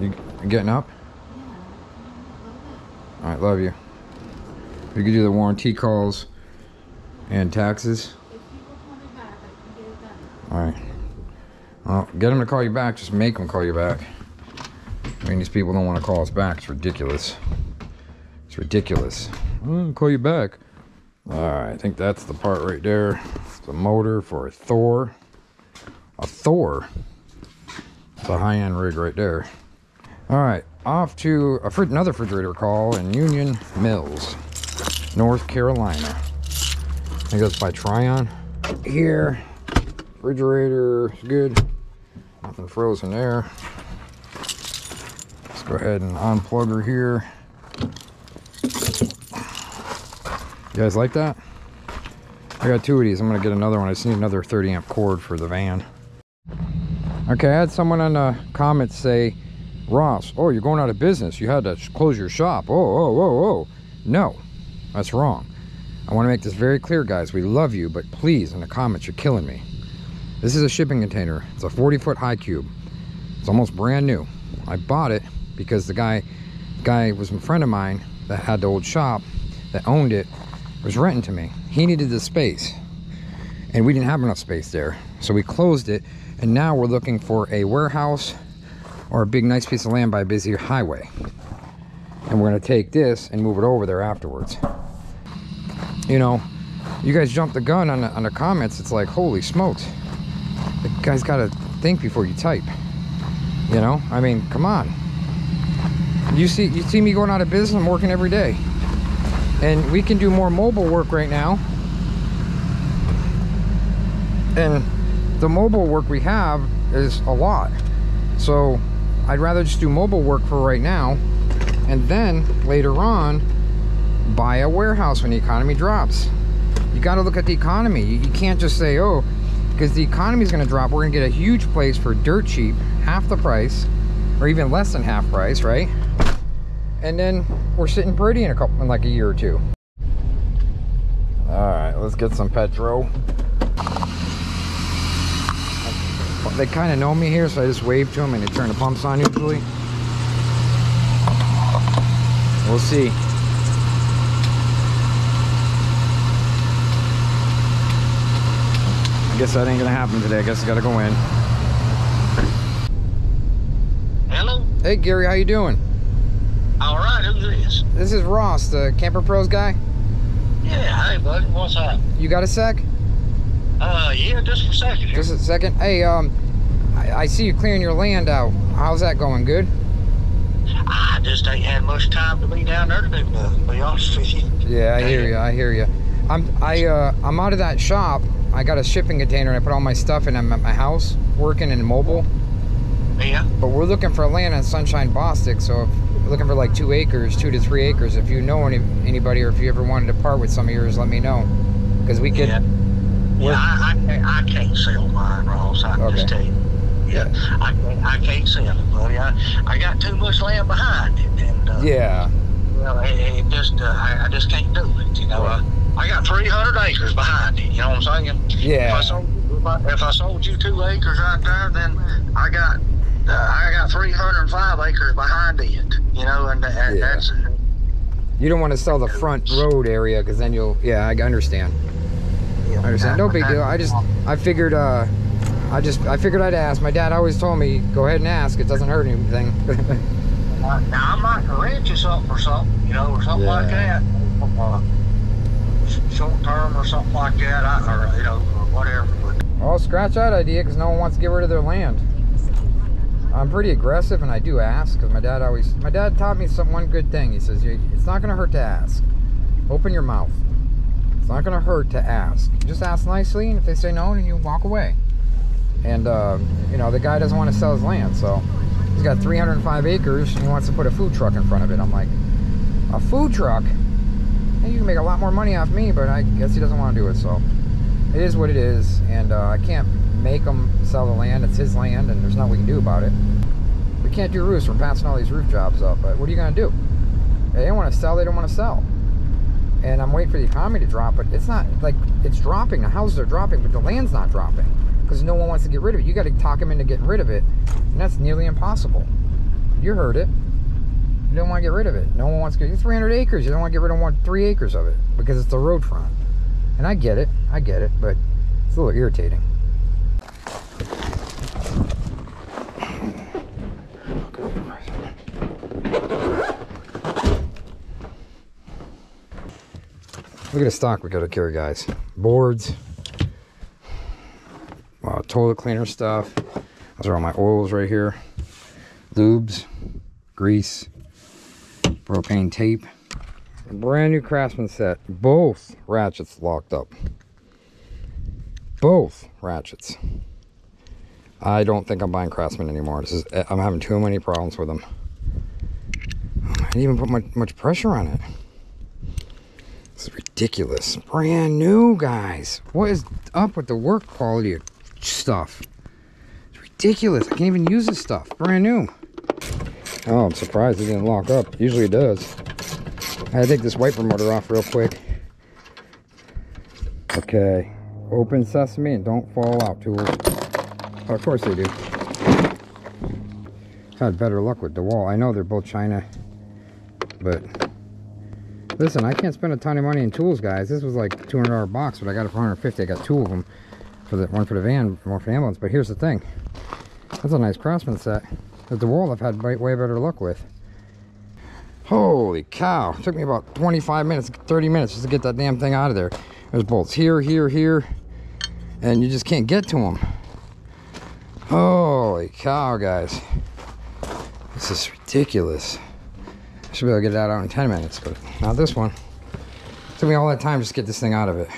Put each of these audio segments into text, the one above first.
You getting up? All right, love you. We could do the warranty calls and taxes. All right. Well, get them to call you back. Just make them call you back. I mean, these people don't want to call us back. It's ridiculous. It's ridiculous. I'll call you back. All right, I think that's the part right there. It's the motor for a Thor. A Thor. It's a high-end rig right there. All right, off to another refrigerator call in Union Mills, North Carolina. I think that's by Tryon. Here, refrigerator is good. Nothing frozen there. Let's go ahead and unplug her here. You guys like that? I got two of these. I'm gonna get another one. I just need another 30 amp cord for the van. Okay, I had someone on the comments say, Ross, oh, you're going out of business. You had to close your shop. Oh, oh, oh, oh. No, that's wrong. I want to make this very clear, guys. We love you, but please, in the comments, you're killing me. This is a shipping container. It's a 40 foot high cube. It's almost brand new. I bought it because the guy, guy was a friend of mine that had the old shop that owned it, was renting to me. He needed the space and we didn't have enough space there. So we closed it and now we're looking for a warehouse or a big nice piece of land by a busy highway. And we're gonna take this and move it over there afterwards. You know, you guys jump the gun on the, on the comments. It's like, holy smokes. The guy's gotta think before you type. You know, I mean, come on. You see, you see me going out of business, I'm working every day. And we can do more mobile work right now. And the mobile work we have is a lot. So I'd rather just do mobile work for right now. And then later on, buy a warehouse when the economy drops. You got to look at the economy. You, you can't just say, oh, because the economy is going to drop. We're going to get a huge place for dirt cheap, half the price, or even less than half price, right? And then we're sitting pretty in a couple, in like a year or two. All right, let's get some petrol. They kind of know me here, so I just wave to them and they turn the pumps on usually. We'll see. I guess that ain't gonna happen today. I guess I gotta go in. Hello? Hey Gary, how you doing? All right, who's this? This is Ross, the Camper Pros guy. Yeah, hey, buddy, what's up? You got a sec? Uh, yeah, just for a second here. Just a second. Hey, um, I, I see you clearing your land out. How's that going? Good? I just ain't had much time to be down there to do nothing, to be honest with you. Yeah, I hear you. I hear you. I'm I uh I'm out of that shop. I got a shipping container and I put all my stuff in. I'm at my house working in mobile. Yeah, But we're looking for land on Sunshine Bostic, so looking for like two acres, two to three acres. If you know any anybody or if you ever wanted to part with some of yours, let me know. Because we could. yeah. Yeah, I, I, can't- I can't sell mine, Ross, I can Okay. just tell you. Yeah, I, can't- I can't sell it, buddy. I, I got too much land behind it, and, uh, Yeah. well, it, it just, uh, I, I just can't do it, you know. I, I got 300 acres behind it, you know what I'm saying? If I Yeah. sold, if I, if I sold you two acres right there, then I got uh, I got 305 acres behind it. You know, and, and Yeah. that's You don't want to sell the front road area because then you'll. Yeah, I understand. You I understand. No big deal. I just, I figured, uh, I just, I figured I'd ask. My dad always told me, go ahead and ask. It doesn't hurt anything. Uh, now I might rent you something or something, you know, or something like that. Uh, short term or something like that, I, or you know, or whatever. Well, scratch that idea because no one wants to get rid of their land. I'm pretty aggressive and I do ask because my dad always, my dad taught me some one good thing. He says, it's not going to hurt to ask. Open your mouth. Not going to hurt to ask. Just ask nicely and if they say no, then you walk away. And, uh, you know, the guy doesn't want to sell his land. So he's got 305 acres and he wants to put a food truck in front of it. I'm like, a food truck? Hey, you can make a lot more money off me, but I guess he doesn't want to do it. So it is what it is, and uh, I can't make him sell the land. It's his land, and there's nothing we can do about it. We can't do roofs. We're passing all these roof jobs up, but what are you gonna do? They don't want to sell. They don't want to sell. And I'm waiting for the economy to drop, but it's not like it's dropping. The houses are dropping, but the land's not dropping because no one wants to get rid of it. You got to talk them into getting rid of it, and that's nearly impossible. You heard it. You don't want to get rid of it. No one wants to get 300 acres. You don't want to get rid of one three acres of it because it's the road front. And I get it. I get it, but it's a little irritating. Look at the stock we got to carry, guys. Boards, uh, toilet cleaner stuff. Those are all my oils right here. Lubes, grease, propane tape. A brand new Craftsman set. Both ratchets locked up. Both ratchets. I don't think I'm buying Craftsman anymore. This is I'm having too many problems with them. I didn't even put much, much pressure on it. It's ridiculous. Brand new, guys. What is up with the work quality of stuff? It's ridiculous. I can't even use this stuff. Brand new. Oh, I'm surprised it didn't lock up. Usually it does. I had to take this wiper motor off real quick. Okay. Open sesame and don't fall out, tools. Oh, of course they do. Had better luck with DeWalt. I know they're both China, but Listen, I can't spend a ton of money in tools, guys. This was like $200 box, but I got it for 150 I got two of them. for the One for the van, one for the ambulance. But here's the thing. That's a nice Craftsman set. But DeWalt I've had way, way better luck with. Holy cow. It took me about 25 minutes, 30 minutes just to get that damn thing out of there. There's bolts here, here, here. And you just can't get to them. Holy cow, guys. This is ridiculous. Should be able to get that out in 10 minutes, but not this one. It took me all that time just to get this thing out of it.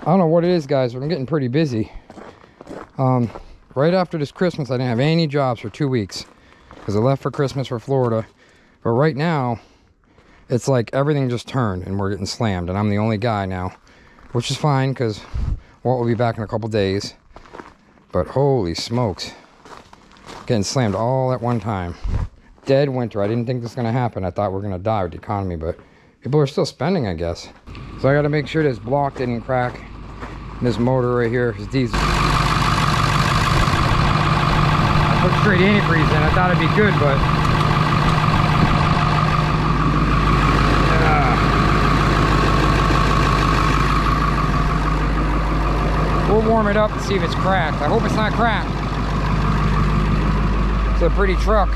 I don't know what it is, guys, but I'm getting pretty busy. Um, right after this Christmas, I didn't have any jobs for two weeks because I left for Christmas for Florida. But right now, it's like everything just turned and we're getting slammed, and I'm the only guy now, which is fine because Walt will be back in a couple days. But holy smokes getting slammed all at one time. Dead winter. I didn't think this was going to happen. I thought we are going to die with the economy, but people are still spending, I guess. So I got to make sure this block didn't crack. This motor right here is diesel. I put straight antifreeze in. I thought it'd be good, but We'll warm it up and see if it's cracked. I hope it's not cracked. It's a pretty truck.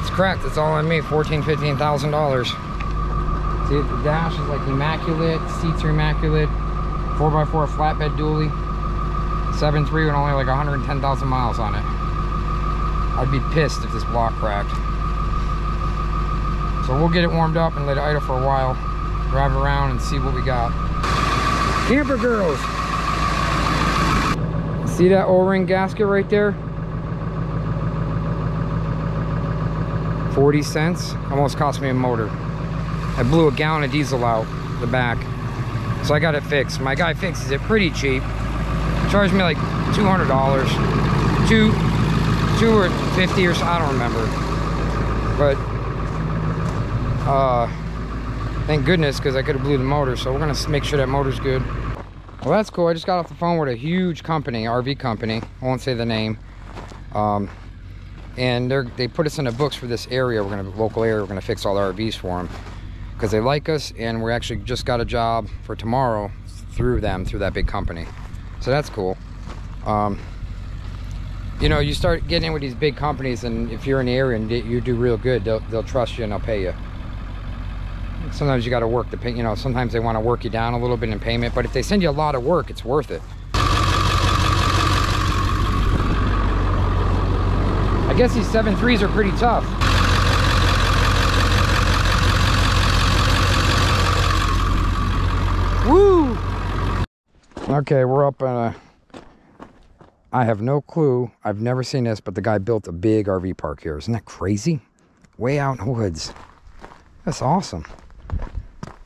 It's cracked. It's all on me. Fourteen, fifteen thousand dollars. See, the dash is like immaculate. Seats are immaculate. 4x4 flatbed dually. Seven three with only like 110,000 miles on it. I'd be pissed if this block cracked. So we'll get it warmed up and let it idle for a while. Drive around and see what we got. Camper girls. See that O-ring gasket right there? 40 cents. Almost cost me a motor. I blew a gallon of diesel out the back. So I got it fixed. My guy fixes it pretty cheap. Charged me like $200. Two, two or 50 or so, I don't remember. But, uh, thank goodness because I could have blew the motor. So we're gonna make sure that motor's good. Well, that's cool. I just got off the phone with a huge company, RV company. I won't say the name. Um, and they they put us in the books for this area. We're gonna local area. We're gonna fix all the RVs for them because they like us, and we actually just got a job for tomorrow through them, through that big company. So that's cool. Um, you know, you start getting in with these big companies, and if you're in the area and you do real good, they'll, they'll trust you and they'll pay you sometimes you got to work the pay you know sometimes they want to work you down a little bit in payment but if they send you a lot of work it's worth it I guess these seven threes are pretty tough Woo! Okay, we're up a I have no clue. I've never seen this, but the guy built a big RV park here. Isn't that crazy? Way out in the woods. That's awesome.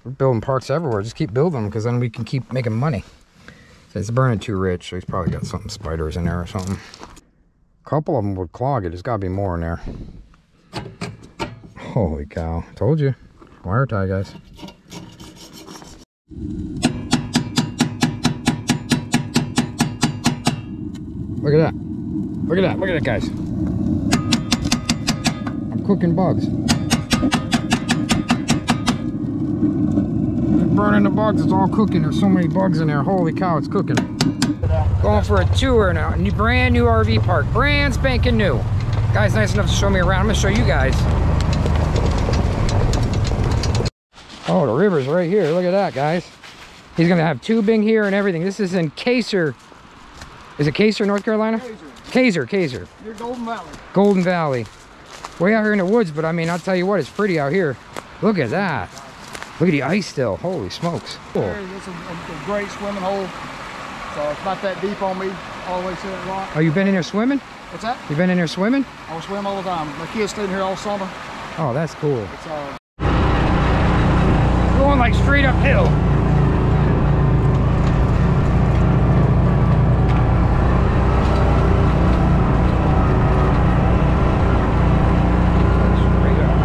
We're building parks everywhere. Just keep building them because then we can keep making money. It's burning too rich, so he's probably got something spiders in there or something. A couple of them would clog it. There's got to be more in there. Holy cow. Told you. Wire tie, guys. Look at that. Look at that. Look at that, guys. I'm cooking bugs. Burning the bugs. It's all cooking. There's so many bugs in there. Holy cow, it's cooking. Going for a tour now. New, brand new RV park. Brand spanking new. Guys, nice enough to show me around. I'm going to show you guys. Oh, the river's right here. Look at that, guys. He's going to have tubing here and everything. This is in Kaser. Is it Kaser, North Carolina? Kaiser, Kaiser. You're Golden Valley. Golden Valley. Way out here in the woods, but I mean, I'll tell you what, it's pretty out here. Look at that. Look at the ice still. Holy smokes. Cool. It's a, a, great swimming hole. So it's about that deep on me, all the way to that rock. Oh, you been in there swimming? What's that? You been in there swimming? I swim all the time. My kids stayed in here all summer. Oh, that's cool. It's uh, Going like straight uphill. Straight up.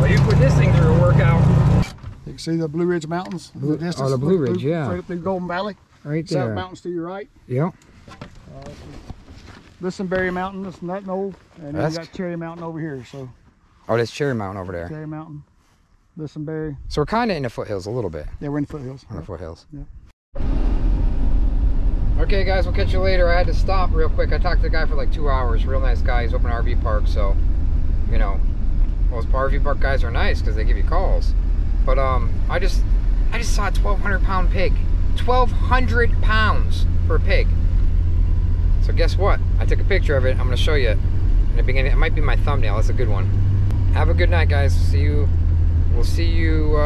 Well, you put this thing through a workout. you can see the Blue Ridge Mountains. in Blue- distance. oh, the Blue Ridge, yeah. Straight up through Golden Valley. Right South there. Mountains to your right. Yep. Listenberry Mountain, this Nut Knoll, and then That's- you got Cherry Mountain over here. So Oh, that's Cherry Mountain over there. Cherry Mountain, Listenberry. So we're kind of in the foothills a little bit. Yeah, we're in the foothills. on the foothills. Yeah. Okay, guys, we'll catch you later. I had to stop real quick. I talked to the guy for like two hours. Real nice guy. He's open RV park, so you know, most RV park guys are nice because they give you calls. But um, I just, I just saw a 1,200 pound pig. 1,200 pounds for a pig. So guess what? I took a picture of it. I'm gonna show you in the beginning. It might be my thumbnail. That's a good one. Have a good night, guys. See you. We'll see you